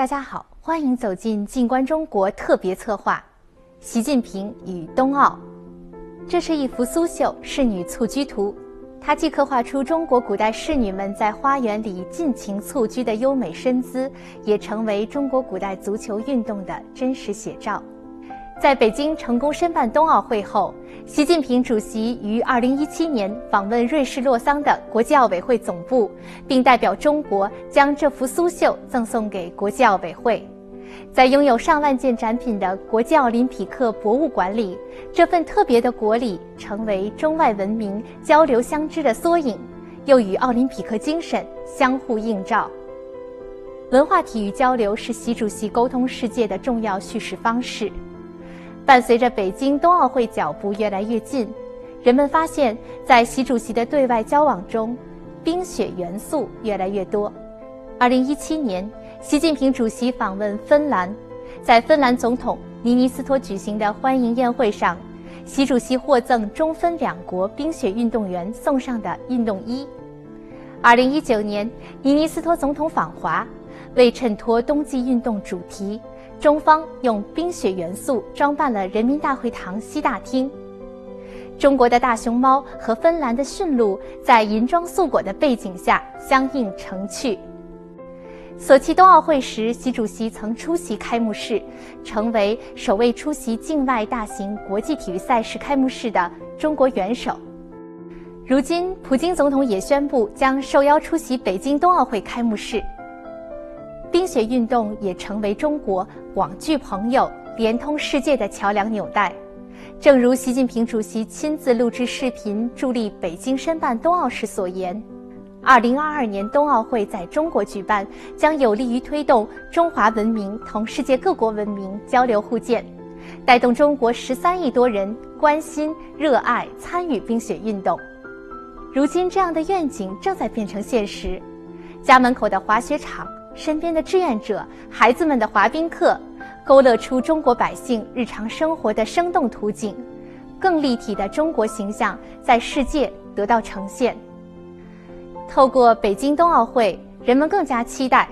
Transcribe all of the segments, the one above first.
大家好，欢迎走进《静观中国》特别策划《习近平与冬奥》。这是一幅苏绣仕女蹴鞠图，它既刻画出中国古代仕女们在花园里尽情蹴鞠的优美身姿，也成为中国古代足球运动的真实写照。在北京成功申办冬奥会后，习近平主席于2017年访问瑞士洛桑的国际奥委会总部，并代表中国将这幅苏绣赠送给国际奥委会。在拥有上万件展品的国际奥林匹克博物馆里，这份特别的国礼成为中外文明交流相知的缩影，又与奥林匹克精神相互映照。文化体育交流是习主席沟通世界的重要叙事方式。伴随着北京冬奥会脚步越来越近，人们发现，在习主席的对外交往中，冰雪元素越来越多。二零一七年，习近平主席访问芬兰，在芬兰总统尼尼斯托举行的欢迎宴会上，习主席获赠中芬两国冰雪运动员送上的运动衣。二零一九年，尼尼斯托总统访华，为衬托冬季运动主题。中方用冰雪元素装扮了人民大会堂西大厅。中国的大熊猫和芬兰的驯鹿在银装素裹的背景下相映成趣。索契冬奥会时，习主席曾出席开幕式，成为首位出席境外大型国际体育赛事开幕式的中国元首。如今，普京总统也宣布将受邀出席北京冬奥会开幕式。冰雪运动也成为中国广聚朋友、连通世界的桥梁纽带。正如习近平主席亲自录制视频助力北京申办冬奥时所言：“2022 年冬奥会在中国举办，将有利于推动中华文明同世界各国文明交流互鉴，带动中国13亿多人关心、热爱、参与冰雪运动。”如今，这样的愿景正在变成现实。家门口的滑雪场。身边的志愿者、孩子们的滑冰课，勾勒出中国百姓日常生活的生动图景，更立体的中国形象在世界得到呈现。透过北京冬奥会，人们更加期待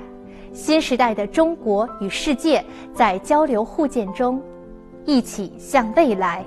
新时代的中国与世界在交流互鉴中，一起向未来。